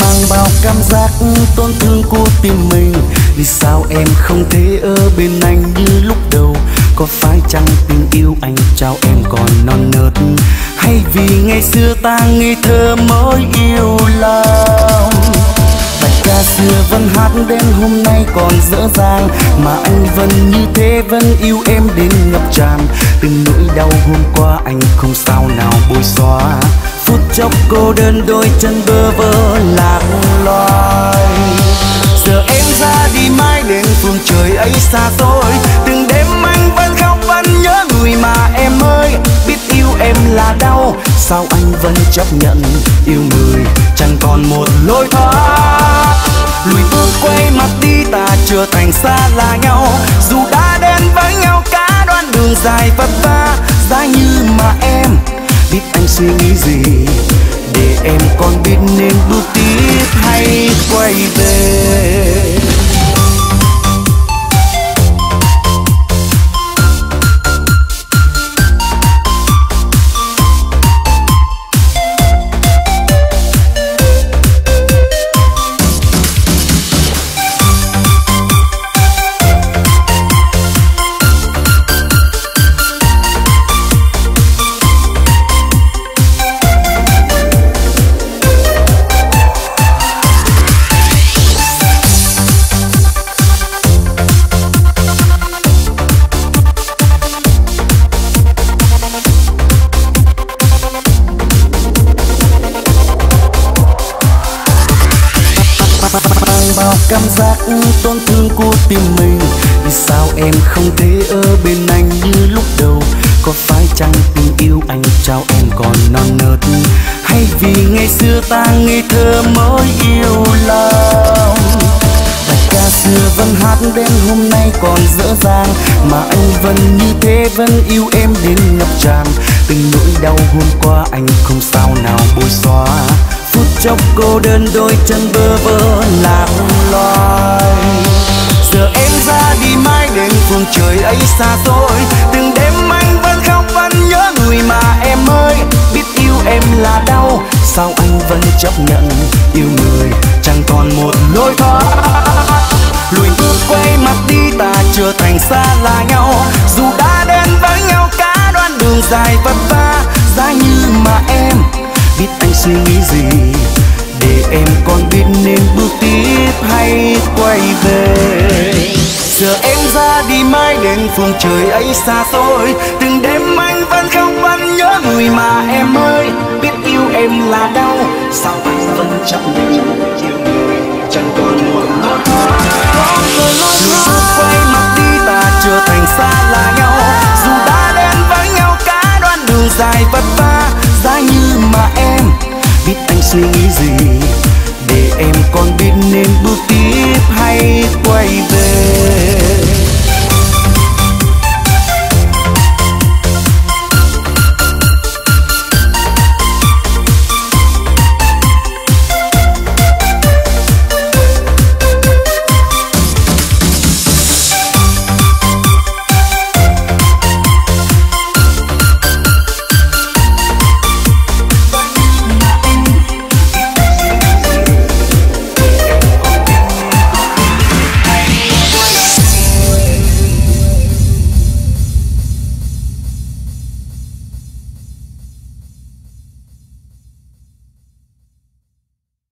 mang bao cảm giác tổn thương của tim mình. Vì sao em không thể ở bên anh như lúc đầu? Có phải chăng tình yêu anh trao em còn non nớt? Hay vì ngày xưa ta ngây thơ mới yêu lòng bài ca xưa vẫn hát đến hôm nay còn dở dàng mà anh vẫn như thế vẫn yêu em đến ngập tràn. Từng nỗi đau hôm qua anh không sao nào bôi xóa phút chốc cô đơn đôi chân bơ vơ lạc loài. Giờ em ra đi mãi đến phương trời ấy xa xôi. Từng đêm anh vẫn khóc, vẫn nhớ người mà em ơi. Biết yêu em là đau, sao anh vẫn chấp nhận yêu người? Chẳng còn một lối thoát. Lùi bước quay mặt đi, ta chưa thành xa là nhau. Dù đã đến với nhau cả đoạn đường dài vất vả, giá như mà em biết anh suy nghĩ gì. Để em còn biết nên bước tiếp hay quay về. Bao cảm giác tổn thương của tim mình. Vì sao em không thể ở bên anh như lúc đầu? Có phải chăng tình yêu anh trao em còn non nớt? Hay vì ngày xưa ta ngây thơ mới yêu lòng? Bài ca xưa vẫn hát đến hôm nay còn dở dàng mà anh vẫn như thế, vẫn yêu em đến ngập tràn. Từng nỗi đau hôm qua anh không sao nào chốc cô đơn đôi chân bơ vơ lạc loài. Giờ em ra đi mãi đến phương trời ấy xa xôi. Từng đêm anh vẫn khóc, vẫn nhớ người mà em ơi. Biết yêu em là đau, sao anh vẫn chấp nhận yêu người chẳng còn một lối thoát? Lùi bước quay mặt đi ta chưa thành xa là nhau. Dù đã đến với nhau cả đoạn đường dài vất vả, giá như mà em biết anh suy nghĩ gì. Để em còn biết nên bước tiếp hay quay về. Giờ em ra đi mãi đến phương trời ấy xa xôi. Từng đêm anh vẫn khóc, vẫn nhớ người mà em ơi. Biết yêu em là đau, sao anh vẫn chấp nhận yêu người chẳng còn một lối thoát lối quay mặt đi ta chưa thành xa là nhau. Dù đã đến với nhau cả đoạn đường dài vất vả suy nghĩ gì để em còn biết nên bước tiếp hay quay về?